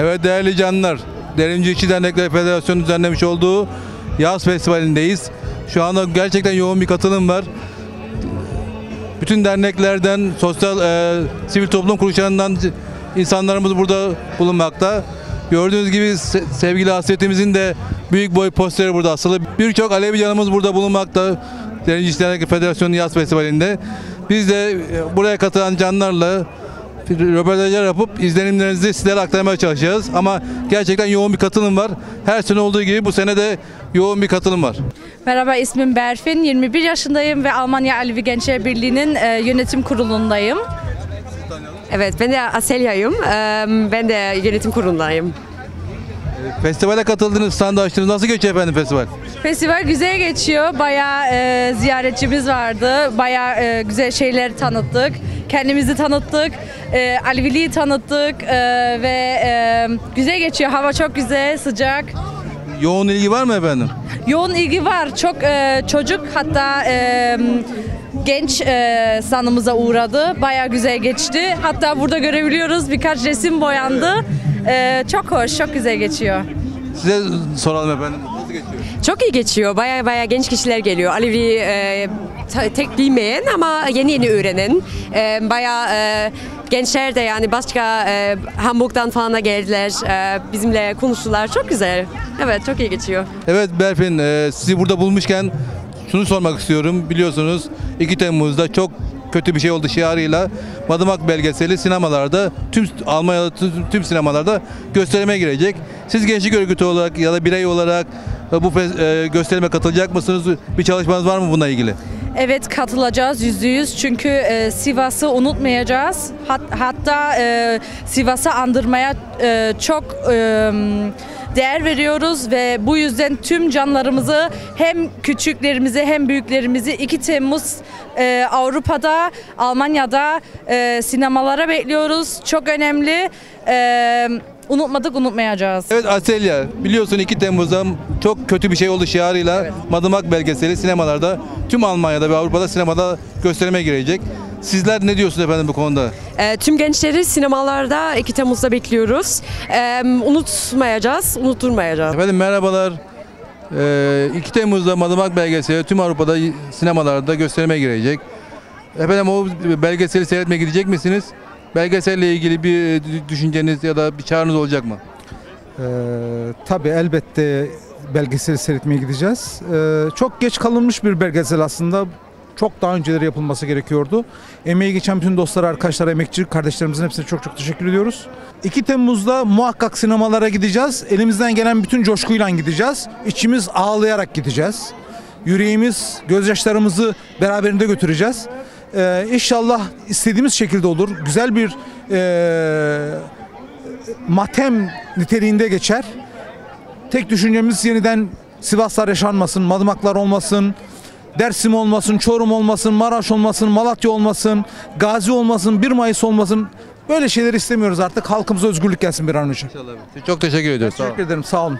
Evet değerli canlar, Derinci İşçi Dernekleri Federasyonu düzenlemiş olduğu yaz festivalindeyiz. Şu anda gerçekten yoğun bir katılım var. Bütün derneklerden, sosyal, e, sivil toplum kuruluşlarından insanlarımız burada bulunmakta. Gördüğünüz gibi se- sevgili hasretimizin de büyük boy posteri burada asılı. Birçok Alevi canımız burada bulunmakta. Derinci İşçi Dernekleri Federasyonu yaz festivalinde. Biz de e, buraya katılan canlarla röportajlar yapıp izlenimlerinizi sizlere aktarmaya çalışacağız. Ama gerçekten yoğun bir katılım var. Her sene olduğu gibi bu sene de yoğun bir katılım var. Merhaba ismim Berfin, 21 yaşındayım ve Almanya Alevi Gençler Birliği'nin e, yönetim kurulundayım. Evet, ben de Aselya'yım. Eee, Ben de yönetim kurulundayım. Festivale katıldınız, stand açtınız. Nasıl geçiyor efendim festival? Festival güzel geçiyor, bayağı e, ziyaretçimiz vardı, bayağı e, güzel şeyler tanıttık. Kendimizi tanıttık, e, Aleviliği tanıttık e, ve e, güzel geçiyor. Hava çok güzel, sıcak. Yoğun ilgi var mı efendim? Yoğun ilgi var. Çok e, çocuk hatta e, genç e, sanımıza uğradı. Baya güzel geçti. Hatta burada görebiliyoruz birkaç resim boyandı. E, çok hoş, çok güzel geçiyor. Size soralım efendim. Nasıl geçiyor? Çok iyi geçiyor. Baya baya genç kişiler geliyor. Alevi eee, ta- tek bilmeyen ama yeni yeni öğrenen. Eee baya eee, gençler de yani başka eee, Hamburg'dan falan da geldiler. Eee, bizimle konuştular. Çok güzel. Evet, çok iyi geçiyor. Evet Berfin, e, sizi burada bulmuşken şunu sormak istiyorum. Biliyorsunuz 2 Temmuz'da çok kötü bir şey oldu şiarıyla Madımak belgeseli sinemalarda tüm Almanya'da tüm, tüm sinemalarda gösterime girecek. Siz gençlik örgütü olarak ya da birey olarak e, bu e, gösterime katılacak mısınız? Bir çalışmanız var mı bununla ilgili? Evet katılacağız yüzde yüz çünkü e, Sivas'ı unutmayacağız. Hat- hatta e, Sivas'ı andırmaya e, çok e, değer veriyoruz ve bu yüzden tüm canlarımızı hem küçüklerimizi hem büyüklerimizi 2 Temmuz e, Avrupa'da, Almanya'da e, sinemalara bekliyoruz. Çok önemli. E, unutmadık unutmayacağız. Evet Aselya biliyorsun 2 Temmuz'da çok kötü bir şey oldu şiarıyla Madımak belgeseli sinemalarda tüm Almanya'da ve Avrupa'da sinemada gösterime girecek. Sizler ne diyorsunuz efendim bu konuda? Eee, tüm gençleri sinemalarda 2 Temmuz'da bekliyoruz. Eee, unutmayacağız, unutturmayacağız. Efendim merhabalar. Ee, 2 Temmuz'da Madımak belgeseli tüm Avrupa'da sinemalarda gösterime girecek. Efendim o belgeseli seyretmeye gidecek misiniz? Belgeselle ilgili bir düşünceniz ya da bir çağrınız olacak mı? Ee, tabii elbette belgeseli seyretmeye gideceğiz. Ee, çok geç kalınmış bir belgesel aslında. Çok daha önceleri yapılması gerekiyordu. Emeği geçen bütün dostlar, arkadaşlar, emekçi kardeşlerimizin hepsine çok çok teşekkür ediyoruz. 2 Temmuz'da muhakkak sinemalara gideceğiz. Elimizden gelen bütün coşkuyla gideceğiz. İçimiz ağlayarak gideceğiz. Yüreğimiz, gözyaşlarımızı beraberinde götüreceğiz. Ee, inşallah istediğimiz şekilde olur. Güzel bir ee, matem niteliğinde geçer. Tek düşüncemiz yeniden Sivaslar yaşanmasın, Madımaklar olmasın, Dersim olmasın, Çorum olmasın, Maraş olmasın, Malatya olmasın, Gazi olmasın, 1 Mayıs olmasın. Böyle şeyler istemiyoruz artık. Halkımıza özgürlük gelsin bir an önce. Çok teşekkür ediyoruz. Teşekkür ederim. Sağ olun.